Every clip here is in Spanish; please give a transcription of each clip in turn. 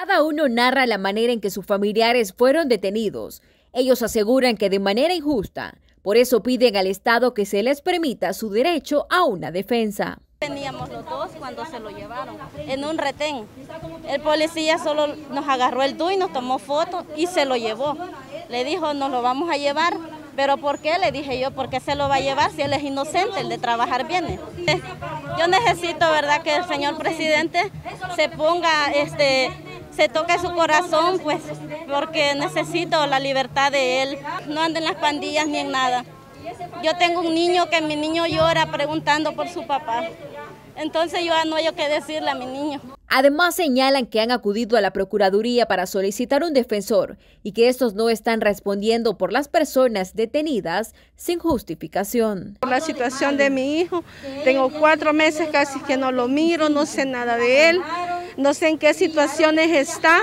Cada uno narra la manera en que sus familiares fueron detenidos. Ellos aseguran que de manera injusta. Por eso piden al Estado que se les permita su derecho a una defensa. Teníamos los dos cuando se lo llevaron, en un retén. El policía solo nos agarró el DUI, nos tomó foto y se lo llevó. Le dijo, nos lo vamos a llevar. ¿Pero por qué? Le dije yo, ¿por qué se lo va a llevar si él es inocente, el de trabajar viene? Yo necesito, ¿verdad?, que el señor presidente se ponga este, se toca su corazón, pues, porque necesito la libertad de él. No anda en las pandillas ni en nada. Yo tengo un niño que mi niño llora preguntando por su papá. Entonces yo no hay que decirle a mi niño. Además señalan que han acudido a la Procuraduría para solicitar un defensor y que estos no están respondiendo por las personas detenidas sin justificación. Por la situación de mi hijo, tengo cuatro meses casi que no lo miro, no sé nada de él no sé en qué situaciones está.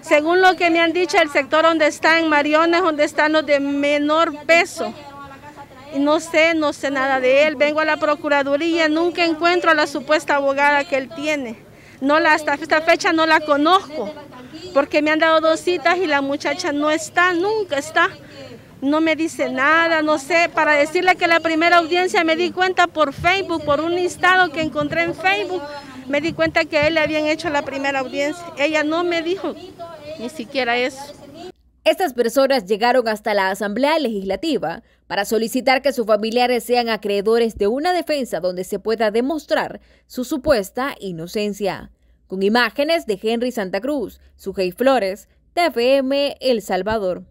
Según lo que me han dicho, el sector donde está en Mariones, donde están los de menor peso. No sé, no sé nada de él. Vengo a la Procuraduría, nunca encuentro a la supuesta abogada que él tiene. No la, hasta esta fecha no la conozco, porque me han dado dos citas y la muchacha no está, nunca está. No me dice nada, no sé, para decirle que la primera audiencia me di cuenta por Facebook, por un listado que encontré en Facebook, me di cuenta que a él le habían hecho la primera audiencia. Ella no me dijo ni siquiera eso. Estas personas llegaron hasta la Asamblea Legislativa para solicitar que sus familiares sean acreedores de una defensa donde se pueda demostrar su supuesta inocencia. Con imágenes de Henry Santa Cruz, Sujei Flores, TFM El Salvador.